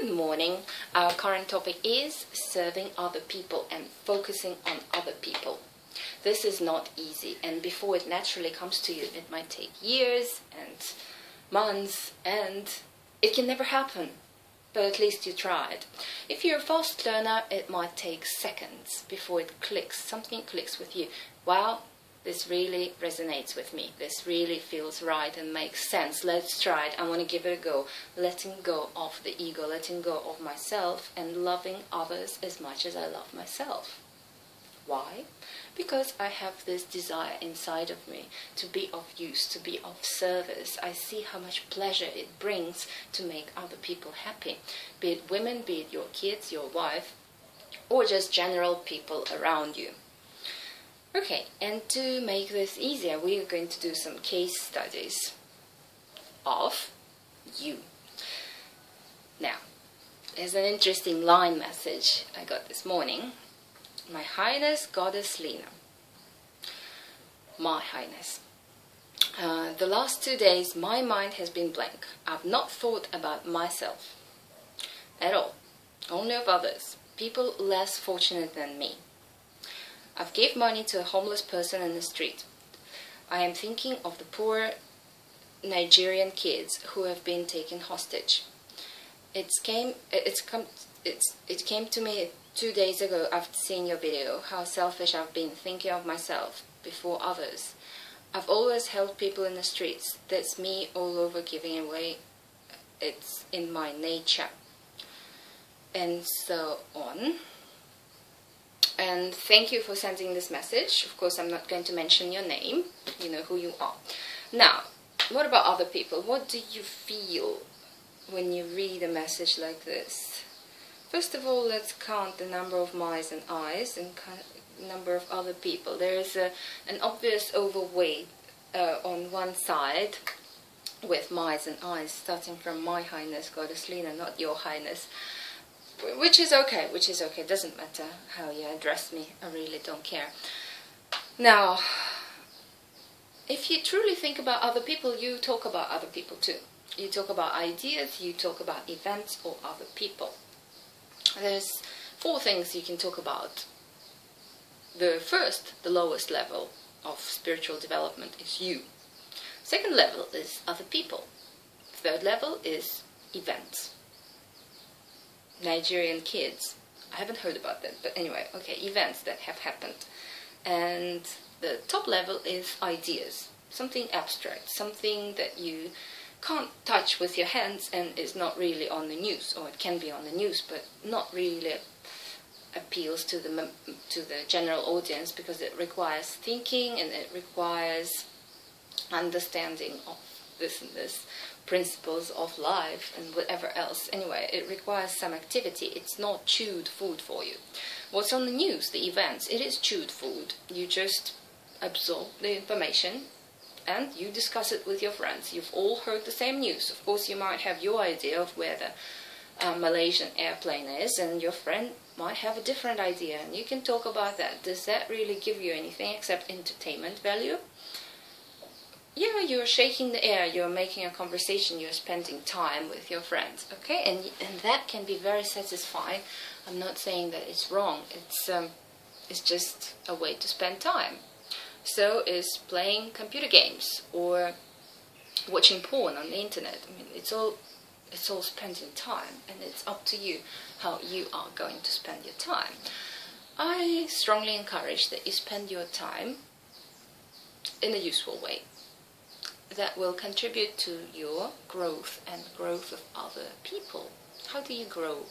Good morning. Our current topic is serving other people and focusing on other people. This is not easy, and before it naturally comes to you, it might take years and months, and it can never happen. But at least you tried. If you're a fast learner, it might take seconds before it clicks. Something clicks with you. Wow, this really resonates with me. This really feels right and makes sense. Let's try it. I want to give it a go. Letting go of the ego, letting go of myself, and loving others as much as I love myself. Why? Because I have this desire inside of me to be of use, to be of service. I see how much pleasure it brings to make other people happy. Be it women, be it your kids, your wife, or just general people around you. Okay, and to make this easier, we are going to do some case studies of you. Now, there's an interesting line message I got this morning. My Highness Goddess Lena. My Highness. Uh, the last two days, my mind has been blank. I've not thought about myself at all, only of others, people less fortunate than me. I've gave money to a homeless person in the street. I am thinking of the poor Nigerian kids who have been taken hostage. It's came it's come it's it came to me two days ago after seeing your video how selfish I've been thinking of myself before others. I've always helped people in the streets. That's me all over giving away. It's in my nature. And so on and thank you for sending this message. Of course, I'm not going to mention your name. You know who you are. Now, what about other people? What do you feel when you read a message like this? First of all, let's count the number of my's and I's and number of other people. There is a, an obvious overweight uh, on one side with my's and I's, starting from My Highness Goddess Lena, not Your Highness which is okay, which is okay. Doesn't matter how you address me. I really don't care. Now, if you truly think about other people, you talk about other people too. You talk about ideas, you talk about events or other people. There's four things you can talk about. The first, the lowest level of spiritual development is you. Second level is other people. Third level is events. Nigerian kids. I haven't heard about that, but anyway, okay, events that have happened. And the top level is ideas, something abstract, something that you can't touch with your hands and is not really on the news, or it can be on the news, but not really appeals to the to the general audience because it requires thinking and it requires understanding of this and this principles of life and whatever else. Anyway, it requires some activity. It's not chewed food for you. What's on the news, the events, it is chewed food. You just absorb the information and you discuss it with your friends. You've all heard the same news. Of course, you might have your idea of where the uh, Malaysian airplane is, and your friend might have a different idea, and you can talk about that. Does that really give you anything except entertainment value? Yeah, you're shaking the air, you're making a conversation, you're spending time with your friends, okay? And, and that can be very satisfying. I'm not saying that it's wrong, it's, um, it's just a way to spend time. So is playing computer games or watching porn on the internet. I mean, it's all, it's all spending time and it's up to you how you are going to spend your time. I strongly encourage that you spend your time in a useful way that will contribute to your growth and growth of other people. How do you grow?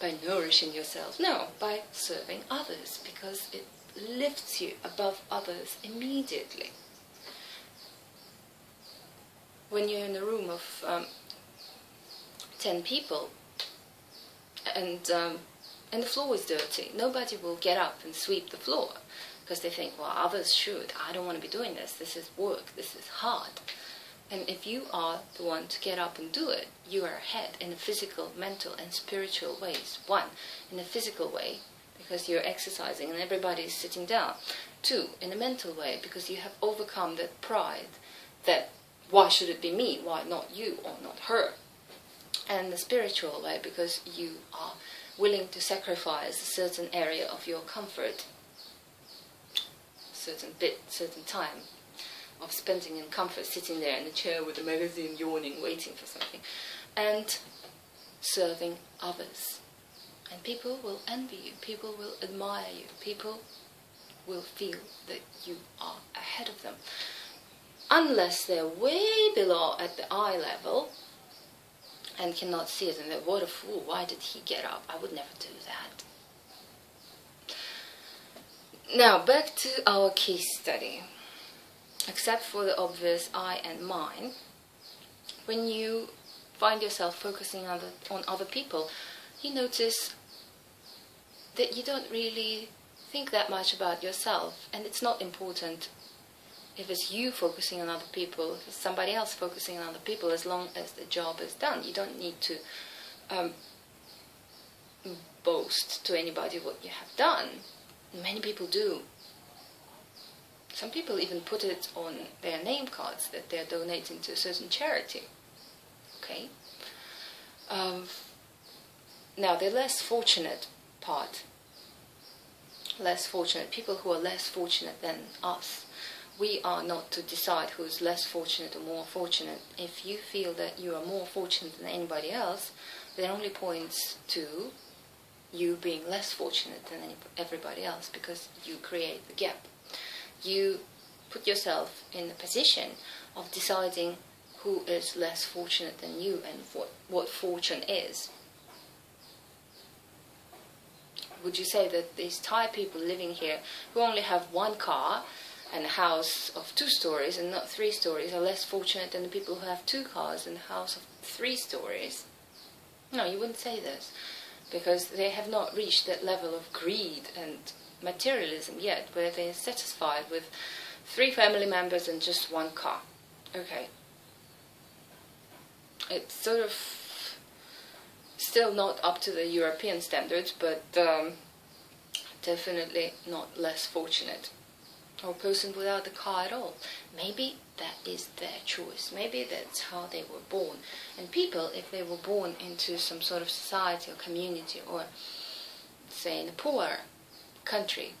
By nourishing yourself? No, by serving others because it lifts you above others immediately. When you're in a room of um, 10 people and, um, and the floor is dirty, nobody will get up and sweep the floor because they think, well, others should. I don't want to be doing this. This is work. This is hard. And if you are the one to get up and do it, you are ahead in a physical, mental, and spiritual ways. One, in a physical way, because you're exercising and everybody is sitting down. Two, in a mental way, because you have overcome that pride that why should it be me? Why not you or not her? and the spiritual way because you are willing to sacrifice a certain area of your comfort, certain bit, certain time of spending in comfort, sitting there in a chair with a magazine, yawning, waiting for something, and serving others. And people will envy you, people will admire you, people will feel that you are ahead of them. Unless they're way below at the eye level and cannot see it and they're, what a fool, why did he get up? I would never do that. Now, back to our case study. Except for the obvious I and mine, when you find yourself focusing on, the, on other people, you notice that you don't really think that much about yourself, and it's not important if it's you focusing on other people, if it's somebody else focusing on other people, as long as the job is done. You don't need to um, boast to anybody what you have done. Many people do. Some people even put it on their name cards that they're donating to a certain charity. Okay? Um, now, the less fortunate part, less fortunate, people who are less fortunate than us, we are not to decide who's less fortunate or more fortunate. If you feel that you are more fortunate than anybody else, that only points to you being less fortunate than everybody else because you create the gap. You put yourself in the position of deciding who is less fortunate than you and what, what fortune is. Would you say that these Thai people living here who only have one car and a house of two stories and not three stories are less fortunate than the people who have two cars and a house of three stories? No, you wouldn't say this because they have not reached that level of greed and materialism yet where they're satisfied with three family members and just one car. Okay. It's sort of still not up to the European standards, but um, definitely not less fortunate. Or person without the car at all. Maybe that is their choice. Maybe that's how they were born. And people, if they were born into some sort of society or community, or say in a poor country,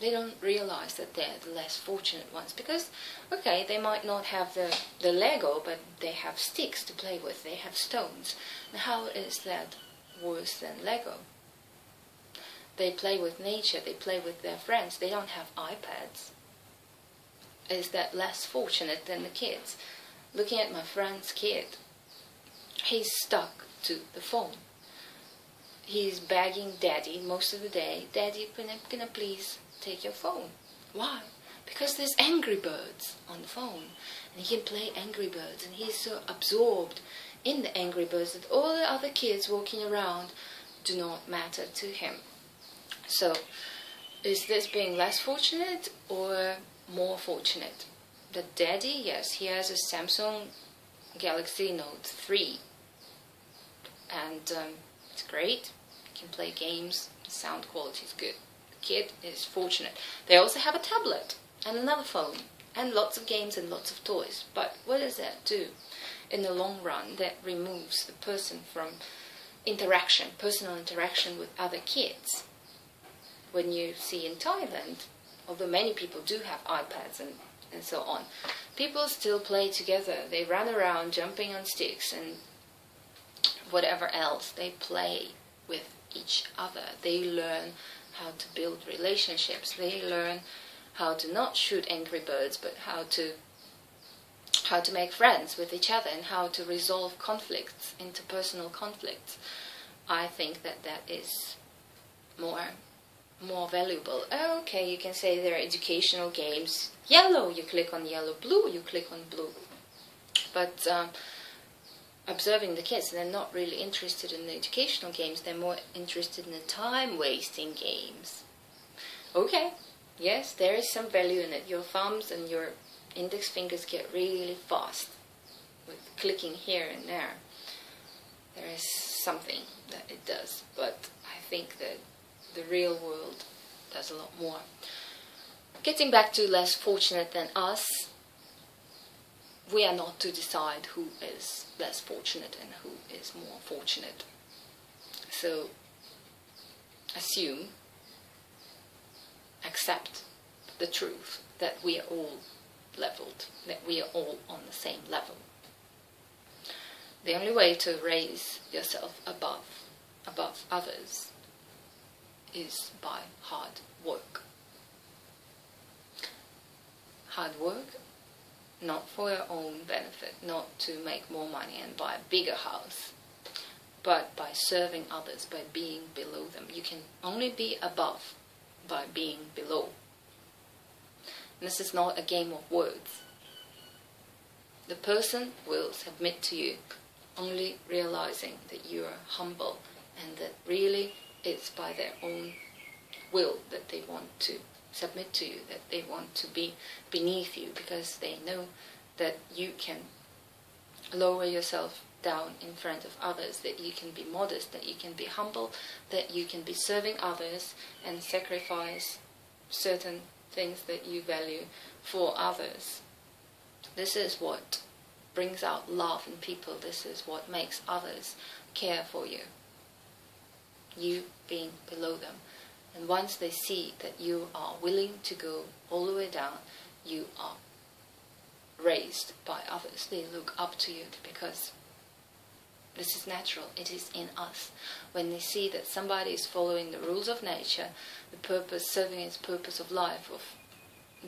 they don't realize that they're the less fortunate ones because okay they might not have the, the lego but they have sticks to play with they have stones how is that worse than lego they play with nature they play with their friends they don't have ipads is that less fortunate than the kids looking at my friend's kid he's stuck to the phone he's begging daddy most of the day daddy can I, please take your phone. Why? Because there's Angry Birds on the phone. And he can play Angry Birds. And he's so absorbed in the Angry Birds that all the other kids walking around do not matter to him. So, is this being less fortunate or more fortunate? The daddy, yes, he has a Samsung Galaxy Note 3. And um, it's great. He can play games. The sound quality is good The kid is fortunate. They also have a tablet and another phone and lots of games and lots of toys. But what does that do? In the long run, that removes the person from interaction, personal interaction with other kids. When you see in Thailand, although many people do have iPads and, and so on, people still play together. They run around jumping on sticks and whatever else. They play with each other. They learn how to build relationships. They learn how to not shoot angry birds, but how to how to make friends with each other and how to resolve conflicts, interpersonal conflicts. I think that that is more more valuable. Okay, you can say there are educational games. Yellow, you click on yellow. Blue, you click on blue. But um, observing the kids, they're not really interested in the educational games, they're more interested in the time wasting games. Okay, yes, there is some value in it. Your thumbs and your index fingers get really fast with clicking here and there. There is something that it does, but I think that the real world does a lot more. Getting back to less fortunate than us, we are not to decide who is less fortunate and who is more fortunate. So assume, accept the truth that we are all leveled, that we are all on the same level. The only way to raise yourself above above others is by hard work. Hard work, not for your own benefit, not to make more money and buy a bigger house, but by serving others, by being below them. You can only be above by being below. This is not a game of words. The person will submit to you only realizing that you are humble and that really it's by their own will that they want to submit to you, that they want to be beneath you because they know that you can lower yourself down in front of others, that you can be modest, that you can be humble, that you can be serving others and sacrifice certain things that you value for others. This is what brings out love in people. This is what makes others care for you. You being below them. And once they see that you are willing to go all the way down, you are raised by others. They look up to you because this is natural. It is in us. When they see that somebody is following the rules of nature, the purpose, serving its purpose of life, of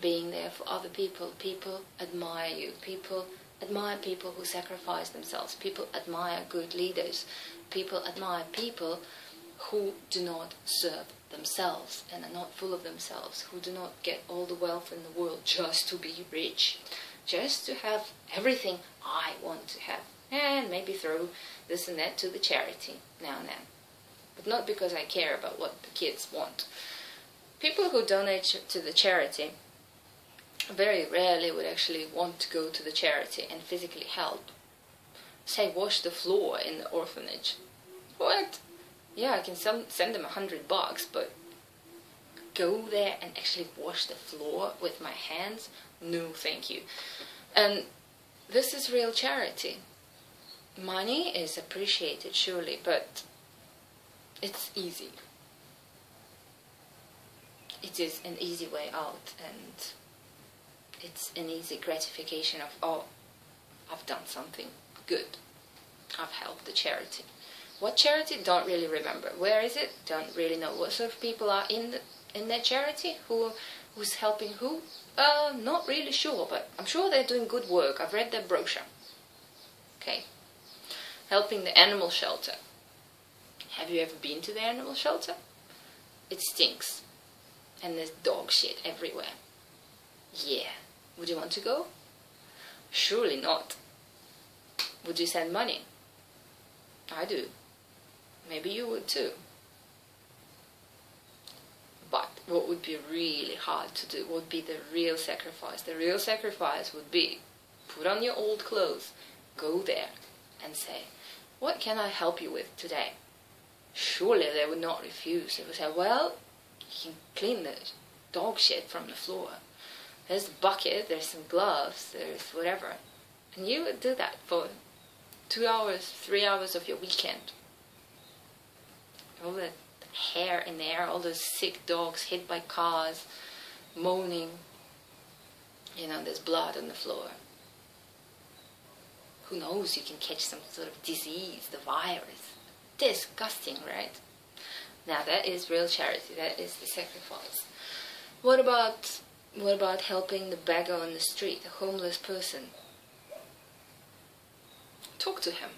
being there for other people, people admire you. People admire people who sacrifice themselves. People admire good leaders. People admire people who do not serve themselves and are not full of themselves, who do not get all the wealth in the world just to be rich, just to have everything I want to have, and maybe throw this and that to the charity now and then. But not because I care about what the kids want. People who donate to the charity very rarely would actually want to go to the charity and physically help. Say, wash the floor in the orphanage. What? Yeah, I can send them a hundred bucks, but go there and actually wash the floor with my hands? No, thank you. And this is real charity. Money is appreciated, surely, but it's easy. It is an easy way out, and it's an easy gratification of, oh, I've done something good. I've helped the charity. What charity? Don't really remember. Where is it? Don't really know. What sort of people are in the, in that charity? Who who's helping who? Uh, not really sure, but I'm sure they're doing good work. I've read their brochure. Okay. Helping the animal shelter. Have you ever been to the animal shelter? It stinks. And there's dog shit everywhere. Yeah. Would you want to go? Surely not. Would you send money? I do. Maybe you would too. But what would be really hard to do would be the real sacrifice. The real sacrifice would be put on your old clothes, go there, and say, What can I help you with today? Surely they would not refuse. They would say, Well, you can clean the dog shit from the floor. There's a bucket, there's some gloves, there's whatever. And you would do that for two hours, three hours of your weekend all the hair in the air, all those sick dogs hit by cars, moaning. You know, there's blood on the floor. Who knows, you can catch some sort of disease, the virus. Disgusting, right? Now that is real charity, that is the sacrifice. What about what about helping the beggar on the street, the homeless person? Talk to him.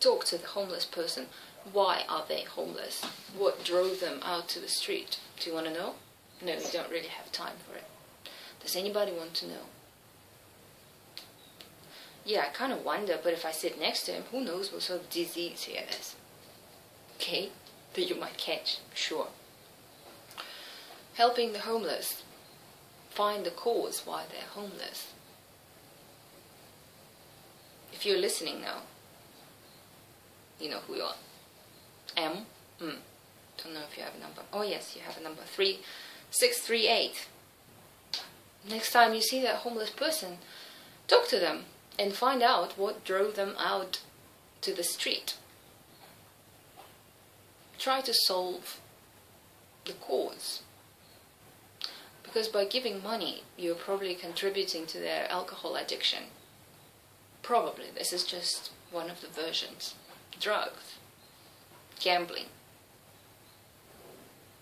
Talk to the homeless person why are they homeless? What drove them out to the street? Do you want to know? No, we don't really have time for it. Does anybody want to know? Yeah, I kind of wonder, but if I sit next to him, who knows what sort of disease he has? Okay, that you might catch, sure. Helping the homeless. Find the cause why they're homeless. If you're listening now, you know who you are. M. Hmm. Don't know if you have a number. Oh yes, you have a number. Three, six, three, eight. Next time you see that homeless person, Talk to them and find out what drove them out to the street. Try to solve the cause. Because by giving money, you're probably contributing to their alcohol addiction. Probably. This is just one of the versions. Drugs, gambling,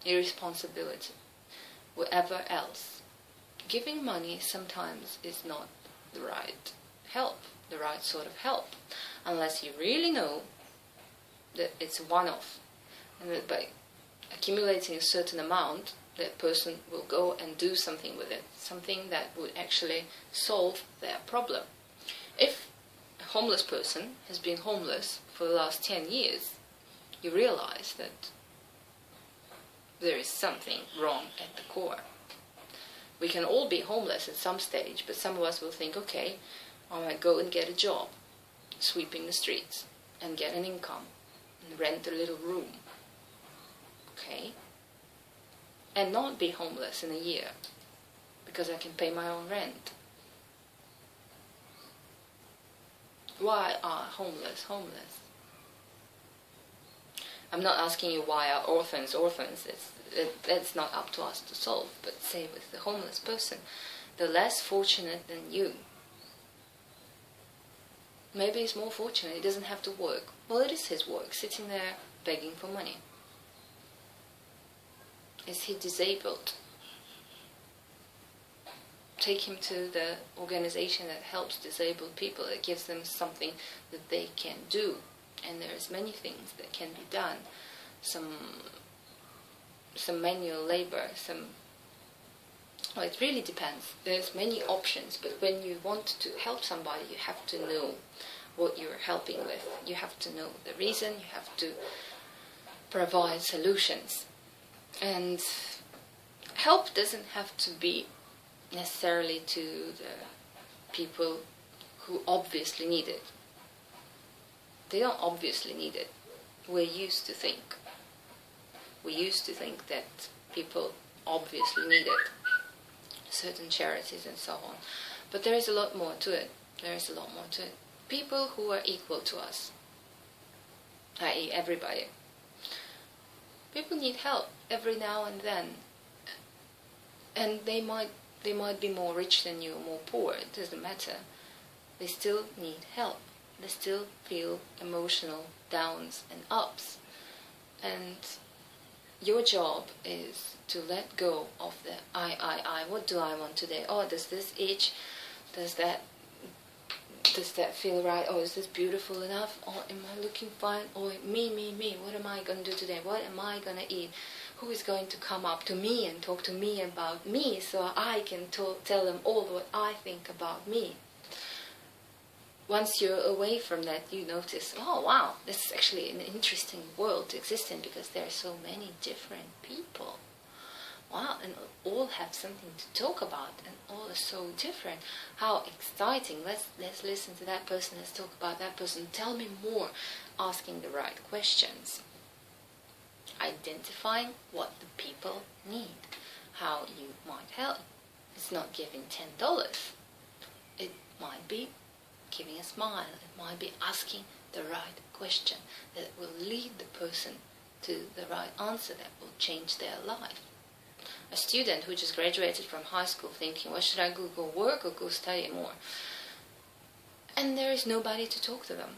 irresponsibility, whatever else. Giving money sometimes is not the right help, the right sort of help, unless you really know that it's one off and that by accumulating a certain amount, that person will go and do something with it, something that would actually solve their problem. If a homeless person has been homeless for the last 10 years, you realize that there is something wrong at the core. We can all be homeless at some stage, but some of us will think, okay, I might go and get a job, sweeping the streets, and get an income, and rent a little room. Okay? And not be homeless in a year, because I can pay my own rent. Why are homeless homeless? I'm not asking you why are orphans orphans. It's, it, that's not up to us to solve. But say with the homeless person, the less fortunate than you. Maybe he's more fortunate. He doesn't have to work. Well, it is his work, sitting there begging for money. Is he disabled? Take him to the organization that helps disabled people, that gives them something that they can do and there's many things that can be done. Some some manual labor, some well, it really depends. There's many options, but when you want to help somebody, you have to know what you're helping with. You have to know the reason. You have to provide solutions, and help doesn't have to be necessarily to the people who obviously need it. They don't obviously need it. We're used to think. We used to think that people obviously need it. Certain charities and so on. But there is a lot more to it. There is a lot more to it. People who are equal to us, i.e., everybody. People need help every now and then, and they might they might be more rich than you or more poor. It doesn't matter. They still need help they still feel emotional downs and ups. And your job is to let go of the I, I, I. What do I want today? Oh, does this itch? Does that does that feel right? Oh, is this beautiful enough? Or am I looking fine? Or me, me, me, what am I going to do today? What am I going to eat? Who is going to come up to me and talk to me about me so I can talk, tell them all what I think about me? Once you're away from that, you notice, oh wow, this is actually an interesting world to exist in because there are so many different people. Wow, and all have something to talk about, and all are so different. How exciting! Let's let's listen to that person. Let's talk about that person. Tell me more. Asking the right questions. Identifying what the people need. How you might help. It's not giving ten dollars. It might be giving a smile. It might be asking the right question that will lead the person to the right answer that will change their life. A student who just graduated from high school thinking, well, should I go, go work or go study more? And there is nobody to talk to them.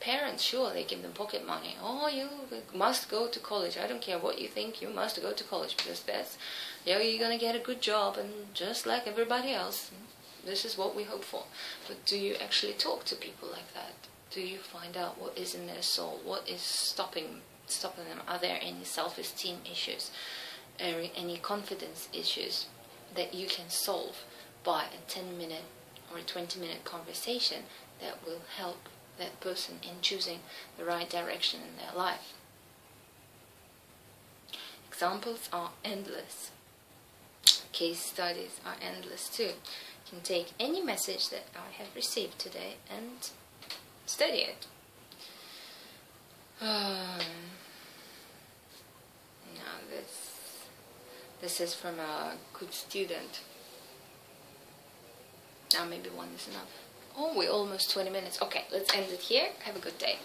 Parents, sure, they give them pocket money. Oh, you must go to college. I don't care what you think, you must go to college because that's, know, you're going to get a good job and just like everybody else, this is what we hope for. But do you actually talk to people like that? Do you find out what is in their soul? What is stopping stopping them? Are there any self-esteem issues? Or any confidence issues that you can solve by a 10 minute or a 20 minute conversation that will help that person in choosing the right direction in their life? Examples are endless. Case studies are endless too can take any message that I have received today and study it. Um, now this this is from a good student. Now maybe one is enough. Oh, we're almost 20 minutes. Okay, let's end it here. Have a good day.